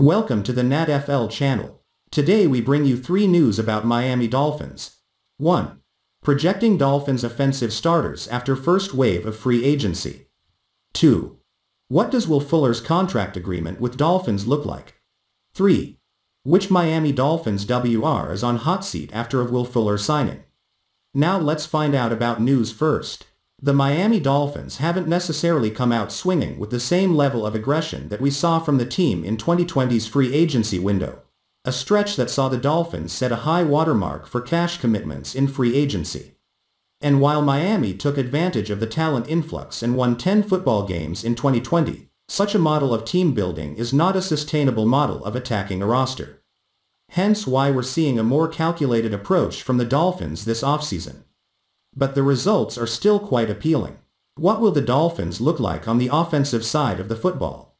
Welcome to the NatFL channel. Today we bring you three news about Miami Dolphins. 1. Projecting Dolphins offensive starters after first wave of free agency. 2. What does Will Fuller's contract agreement with Dolphins look like? 3. Which Miami Dolphins WR is on hot seat after a Will Fuller signing? Now let's find out about news first. The Miami Dolphins haven't necessarily come out swinging with the same level of aggression that we saw from the team in 2020's free agency window, a stretch that saw the Dolphins set a high watermark for cash commitments in free agency. And while Miami took advantage of the talent influx and won 10 football games in 2020, such a model of team building is not a sustainable model of attacking a roster. Hence why we're seeing a more calculated approach from the Dolphins this offseason. But the results are still quite appealing. What will the Dolphins look like on the offensive side of the football?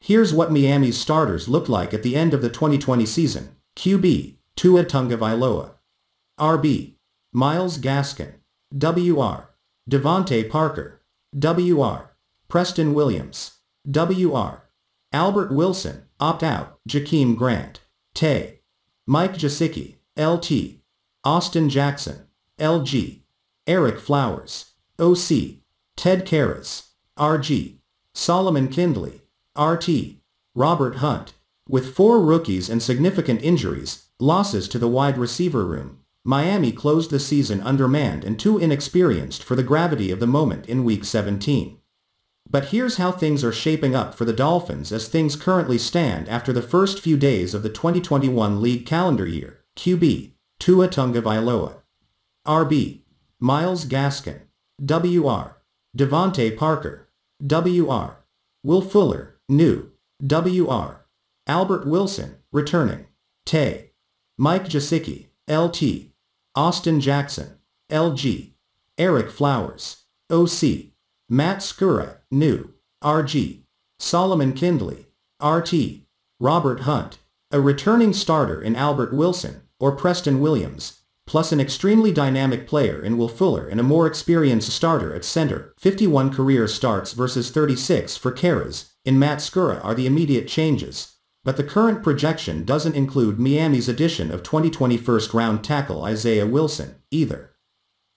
Here's what Miami's starters looked like at the end of the 2020 season. QB, Tua Tagovailoa. RB, Myles Gaskin. WR, DeVante Parker. WR, Preston Williams. WR, Albert Wilson, opt-out, Jakeem Grant. TAY, Mike Gesicki, LT. Austin Jackson, LG. Ereck Flowers, OC, Ted Karras, RG, Solomon Kindley, RT, Robert Hunt. With four rookies and significant injuries, losses to the wide receiver room, Miami closed the season undermanned and too inexperienced for the gravity of the moment in Week 17. But here's how things are shaping up for the Dolphins as things currently stand after the first few days of the 2021 league calendar year. QB, Tua Tagovailoa. RB, Myles Gaskin, WR, DeVante Parker, WR, Will Fuller, new, WR, Albert Wilson, returning, TAY, Mike Gesicki, LT, Austin Jackson, LG, Ereck Flowers, OC, Matt Skura, new, RG, Solomon Kindley, RT, Robert Hunt, a returning starter in Albert Wilson, or Preston Williams, plus an extremely dynamic player in Will Fuller and a more experienced starter at center, 51 career starts versus 36 for Karras, in Matt Skura are the immediate changes. But the current projection doesn't include Miami's addition of 2020 first-round tackle Isaiah Wilson, either.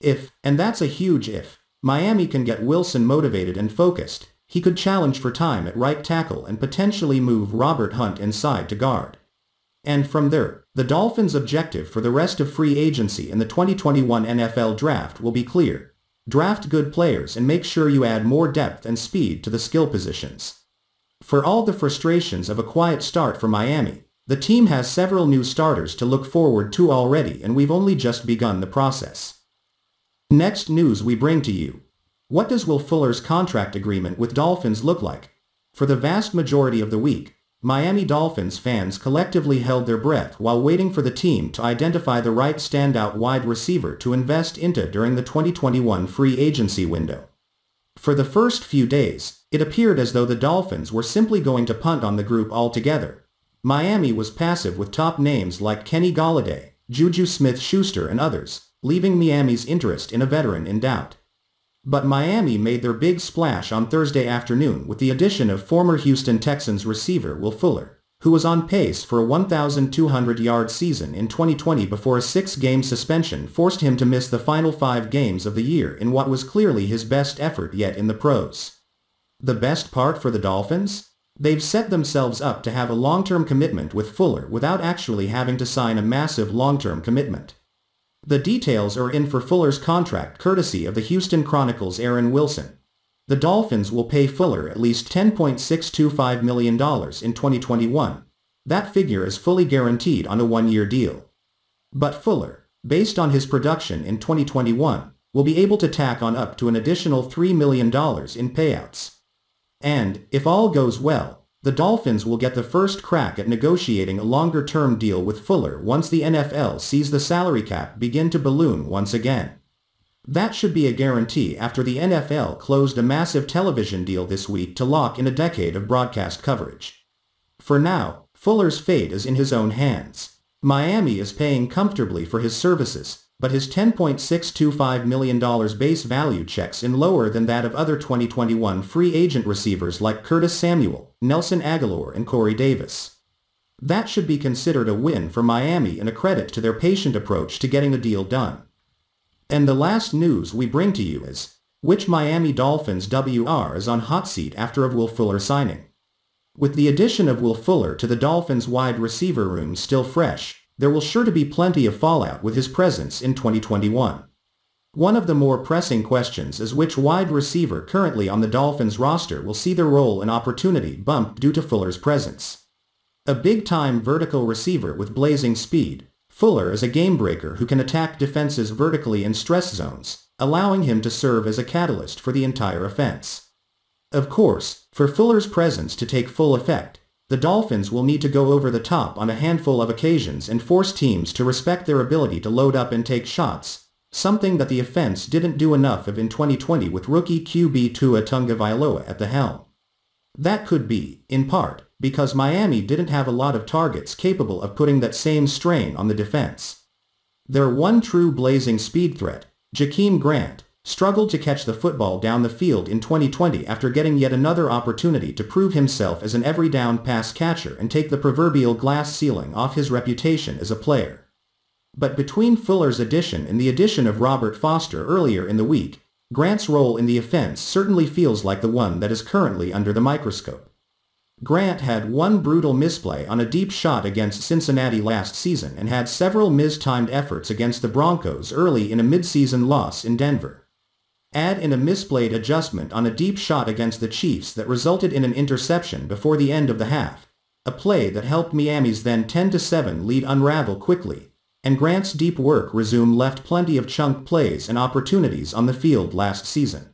If, and that's a huge if, Miami can get Wilson motivated and focused, he could challenge for time at right tackle and potentially move Robert Hunt inside to guard. And from there, the Dolphins' objective for the rest of free agency in the 2021 NFL Draft will be clear. Draft good players and make sure you add more depth and speed to the skill positions. For all the frustrations of a quiet start for Miami, the team has several new starters to look forward to already and we've only just begun the process. Next news we bring to you. What does Will Fuller's contract agreement with Dolphins look like? For the vast majority of the week, Miami Dolphins fans collectively held their breath while waiting for the team to identify the right standout wide receiver to invest into during the 2021 free agency window. For the first few days, it appeared as though the Dolphins were simply going to punt on the group altogether. Miami was passive with top names like Kenny Golladay, Juju Smith-Schuster and others, leaving Miami's interest in a veteran in doubt. But Miami made their big splash on Thursday afternoon with the addition of former Houston Texans receiver Will Fuller, who was on pace for a 1,200-yard season in 2020 before a six-game suspension forced him to miss the final five games of the year in what was clearly his best effort yet in the pros. The best part for the Dolphins? They've set themselves up to have a long-term commitment with Fuller without actually having to sign a massive long-term commitment. The details are in for Fuller's contract courtesy of the Houston Chronicle's Aaron Wilson. The Dolphins will pay Fuller at least $10.625 million in 2021. That figure is fully guaranteed on a one-year deal. But Fuller, based on his production in 2021, will be able to tack on up to an additional $3 million in payouts. And, if all goes well, the Dolphins will get the first crack at negotiating a longer-term deal with Fuller once the NFL sees the salary cap begin to balloon once again. That should be a guarantee after the NFL closed a massive television deal this week to lock in a decade of broadcast coverage. For now, Fuller's fate is in his own hands. Miami is paying comfortably for his services, but his $10.625 million base value checks in lower than that of other 2021 free agent receivers like Curtis Samuel, Nelson Agholor and Corey Davis. That should be considered a win for Miami and a credit to their patient approach to getting the deal done. And the last news we bring to you is, which Miami Dolphins WR is on hot seat after of Will Fuller signing. With the addition of Will Fuller to the Dolphins wide receiver room still fresh, there will sure to be plenty of fallout with his presence in 2021. One of the more pressing questions is which wide receiver currently on the Dolphins roster will see their role and opportunity bumped due to Fuller's presence. A big-time vertical receiver with blazing speed, Fuller is a game-breaker who can attack defenses vertically in stress zones, allowing him to serve as a catalyst for the entire offense. Of course, for Fuller's presence to take full effect, the Dolphins will need to go over the top on a handful of occasions and force teams to respect their ability to load up and take shots, something that the offense didn't do enough of in 2020 with rookie QB Tua Tagovailoa at the helm. That could be, in part, because Miami didn't have a lot of targets capable of putting that same strain on the defense. Their one true blazing speed threat, Jakeem Grant, struggled to catch the football down the field in 2020 after getting yet another opportunity to prove himself as an every down pass catcher and take the proverbial glass ceiling off his reputation as a player. But between Fuller's addition and the addition of Robert Foster earlier in the week, Grant's role in the offense certainly feels like the one that is currently under the microscope. Grant had one brutal misplay on a deep shot against Cincinnati last season and had several mistimed efforts against the Broncos early in a midseason loss in Denver. Add in a misplayed adjustment on a deep shot against the Chiefs that resulted in an interception before the end of the half, a play that helped Miami's then 10-7 lead unravel quickly, and Grant's deep work resume left plenty of chunk plays and opportunities on the field last season.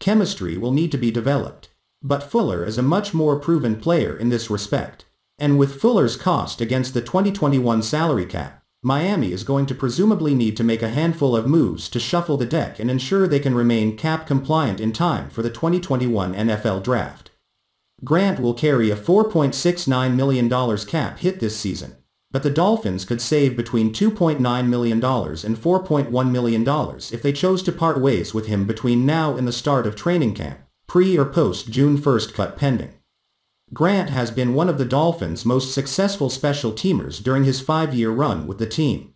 Chemistry will need to be developed but Fuller is a much more proven player in this respect. And with Fuller's cost against the 2021 salary cap, Miami is going to presumably need to make a handful of moves to shuffle the deck and ensure they can remain cap compliant in time for the 2021 NFL Draft. Grant will carry a $4.69 million cap hit this season, but the Dolphins could save between $2.9 million and $4.1 million if they chose to part ways with him between now and the start of training camp pre or post June 1st cut pending. Grant has been one of the Dolphins' most successful special teamers during his five-year run with the team.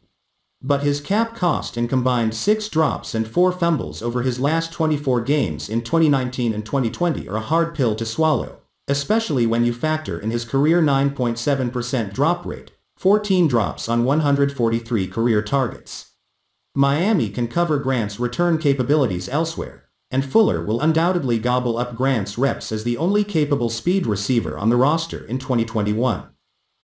But his cap cost and combined six drops and four fumbles over his last 24 games in 2019 and 2020 are a hard pill to swallow, especially when you factor in his career 9.7% drop rate, 14 drops on 143 career targets. Miami can cover Grant's return capabilities elsewhere, and Fuller will undoubtedly gobble up Grant's reps as the only capable speed receiver on the roster in 2021.